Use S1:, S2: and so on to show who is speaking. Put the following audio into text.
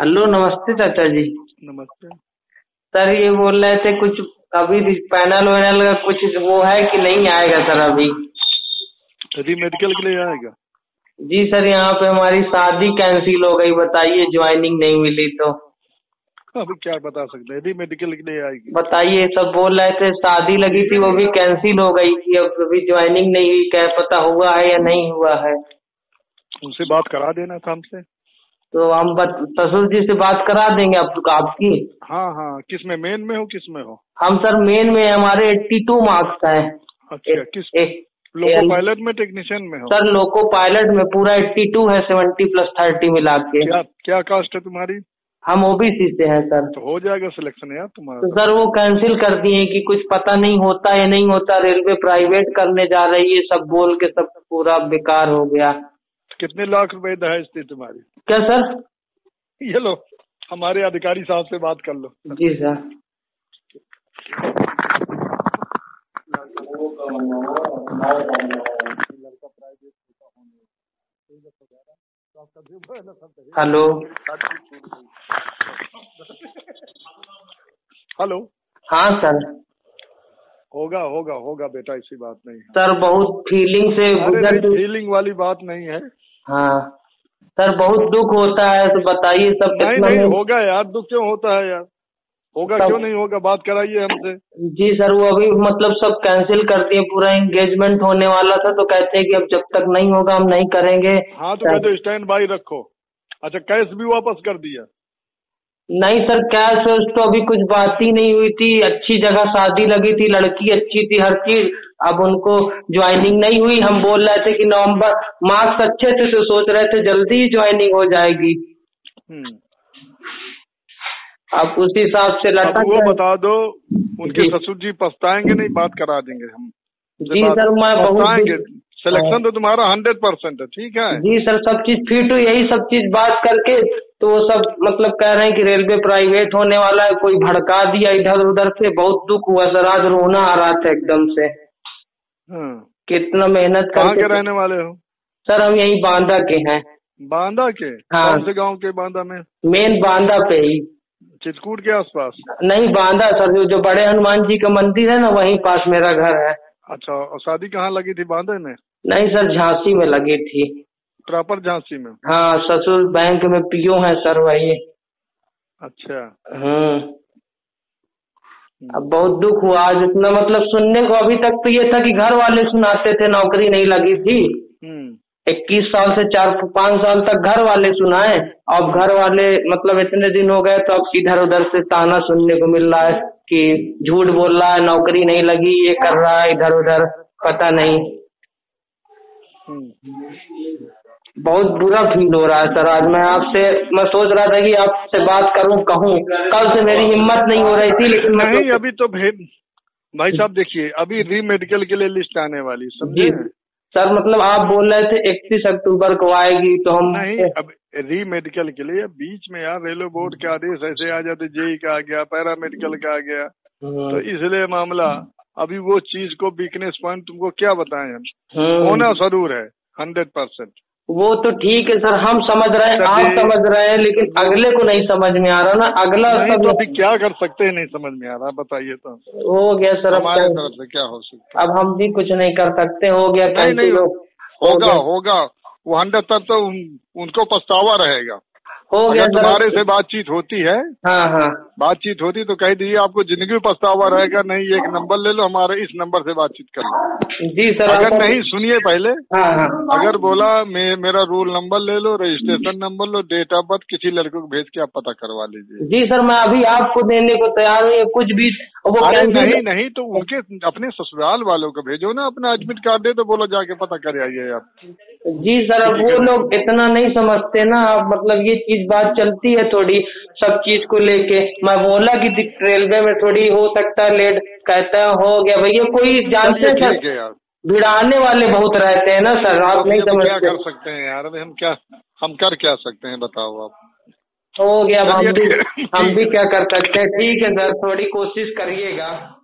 S1: Hello नमस्ते चाचा जी।
S2: नमस्ते।
S1: सर ये बोल रहे थे कुछ अभी पैनल वैनल का कुछ वो है कि नहीं आएगा सर अभी?
S2: यदि मेडिकल के लिए आएगा।
S1: जी सर यहाँ पे हमारी शादी कैंसिल हो गई बताइए ज्वाइनिंग नहीं मिली तो।
S2: अभी क्या बता सकते हैं? मेडिकल के लिए आएगी।
S1: बताइए सब बोल रहे थे शादी लगी थी वो भी कैंसिल हो गई थी अब अभी ज्वाइनिंग नहीं हुई क्या पता हुआ है या नहीं हुआ है।
S2: उनसे बात करा देना था हमसे।
S1: तो हम ससुर जी से बात करा देंगे आप आपकी।
S2: हाँ हाँ किसमें मेन में हो किसमें हो?
S1: हम सर मेन में हमारे एट्टी टू मार्क्स है।
S2: अच्छा किस लोको पायलट में टेक्नीशियन में हो?
S1: सर लोको पायलट में पूरा एट्टी टू है सेवेंटी प्लस थर्टी मिला के।
S2: क्या क्या कास्ट है तुम्हारी?
S1: हम ओबीसी से हैं सर।
S2: तो हो जाएगा सिलेक्शन यार तुम्हारा
S1: तो सर वो कैंसिल कर दिए कि कुछ पता नहीं होता या नहीं होता रेलवे प्राइवेट करने जा रही है सब बोल के सब पूरा बेकार हो गया।
S2: कितने लाख रुपए दहेज थी तुम्हारी?
S1: क्या सर?
S2: ये लो हमारे अधिकारी साहब से बात कर लो।
S1: जी सर। हेलो।
S2: हेलो।
S1: हाँ सर।
S2: होगा होगा होगा बेटा ऐसी बात नहीं
S1: सर बहुत फीलिंग से गुजर
S2: फीलिंग वाली बात नहीं है।
S1: हाँ। सर बहुत दुख होता है तो बताइए सब
S2: नहीं
S1: कितना
S2: नहीं
S1: में-
S2: होगा यार दुख क्यों होता है यार? होगा
S1: सब-
S2: क्यों नहीं होगा? बात कराइए हमसे।
S1: जी सर वो अभी मतलब सब कैंसिल कर दिए पूरा एंगेजमेंट होने वाला था तो कहते हैं कि अब जब तक नहीं होगा हम नहीं करेंगे।
S2: हाँ तो कहते स्टैंड बाई रखो। अच्छा कैश भी वापस कर दिया।
S1: नहीं सर कैश वैश तो अभी कुछ बात ही नहीं हुई थी। अच्छी जगह शादी लगी थी लड़की अच्छी थी हर चीज़। अब उनको ज्वाइनिंग नहीं हुई। हम बोल रहे थे कि नवंबर मार्क्स अच्छे थे तो सोच रहे थे जल्दी ही ज्वाइनिंग हो जाएगी।
S2: हम्म।
S1: अब उस हिसाब से लटक
S2: वो बता दो उनके ससुर जी पछताएँगे नहीं बात करा देंगे हम।
S1: जी सर मैं बहुत
S2: सिलेक्शन तो तुम्हारा हंड्रेड परसेंट है ठीक है?
S1: जी सर सब चीज़ फिट हुई यही सब चीज़ बात करके तो वो सब मतलब कह रहे हैं कि रेलवे प्राइवेट होने वाला है कोई भड़का दिया इधर उधर से बहुत दुख हुआ सर आज रोना आ रहा था एकदम से।
S2: हाँ।
S1: कितना मेहनत
S2: कहाँ के रहने वाले हो?
S1: सर हम यही बांदा के हैं।
S2: बांदा के?
S1: हाँ।
S2: कौन से गाँव के बांदा में?
S1: मेन बांदा पे ही।
S2: चितकूट के आसपास?
S1: नहीं बांदा सर जो- जो बड़े हनुमान जी का मंदिर है ना वहीं पास मेरा घर है।
S2: अच्छा और शादी कहाँ लगी थी बांदे में
S1: नहीं सर झांसी में लगी थी।
S2: प्रॉपर झांसी में?
S1: हाँ ससुर बैंक में पीओ है सर वही।
S2: अच्छा।
S1: हम्म अब बहुत दुख हुआ आज इतना मतलब सुनने को अभी तक तो ये था कि घर वाले सुनाते थे नौकरी नहीं लगी थी।
S2: हम्म।
S1: इक्कीस साल से चार पाँच साल तक घर वाले सुनाए अब घर वाले मतलब इतने दिन हो गए तो अब इधर उधर से ताना सुनने को मिल रहा है कि झूठ बोल रहा है नौकरी नहीं लगी ये कर रहा है इधर उधर पता नहीं।
S2: हम्म।
S1: बहुत बुरा फील हो रहा है सर। आज मैं आपसे मैं सोच रहा था कि आपसे बात करूँ कहूँ। कल से मेरी हिम्मत नहीं हो रही थी लेकिन मैं
S2: नहीं अभी तो भेद भाई साहब देखिए अभी री मेडिकल के लिए लिस्ट आने वाली समझे?
S1: सर मतलब आप बोल रहे थे इकतीस अक्टूबर को आएगी तो हम
S2: नहीं अब री मेडिकल के लिए बीच में यार रेलवे बोर्ड के आदेश ऐसे आ जाते जेई का आ गया पैरा मेडिकल का आ गया। तो
S1: हम्म,
S2: इसलिए मामला अभी वो चीज़ को वीकनेस पॉइंट तुमको क्या बताएँ हम?
S1: हम्म।
S2: होना ज़रूर है हंड्रेड परसेंट
S1: वो तो ठीक है सर हम समझ रहे हैं आप समझ रहे हैं लेकिन अगले को नहीं समझ में आ रहा ना अगला
S2: नहीं
S1: सब
S2: तो अभी क्या कर सकते हैं नहीं समझ में आ रहा बताइए तो।
S1: हो गया सर अब
S2: हमारे
S1: क्या-
S2: तरफ़ से क्या हो सकता
S1: अब हम भी कुछ नहीं कर सकते हो गया
S2: नहीं नहीं होगा होगा। वो हंड्रेड तक तो उन- उनको पछतावा रहेगा।
S1: हो गया
S2: अगर तुम्हारे से बातचीत होती है
S1: हाँ हाँ।
S2: बातचीत होती तो कह दीजिए आपको ज़िंदगी में पछतावा रहेगा नहीं एक नंबर ले लो हमारे इस नंबर से बातचीत कर लो।
S1: जी सर
S2: अगर नहीं सुनिए पहले।
S1: हाँ हाँ।
S2: अगर बोला मे, मेरा रोल नंबर ले लो रजिस्ट्रेशन नंबर लो डेट ऑफ़ बर्थ किसी लड़के को भेज के आप पता करवा लीजिए।
S1: जी सर मैं अभी आपको देने को तैयार हूँ कुछ भी वो
S2: अरे नहीं नहीं तो उनके अपने ससुराल वालों को भेजो ना अपना एडमिट कार्ड दे तो बोलो जाके पता कर आइए आप।
S1: जी सर अब वो लोग इतना नहीं समझते ना आप मतलब ये चीज़ बात चलती है थोड़ी सब चीज़ को लेके। मैं बोला कि रेलवे में थोड़ी हो सकता है लेट कहता है हो गया। भैया कोई जानते सर? भिड़ाने वाले बहुत रहते हैं ना सर? आप नहीं
S2: अभी हम क्या कर सकते हैं यार? अभी हम क्या हम कर क्या सकते हैं बताओ आप।
S1: हो गया हम भी। हम भी क्या कर सकते हैं? ठीक है सर थोड़ी कोशिश करिएगा।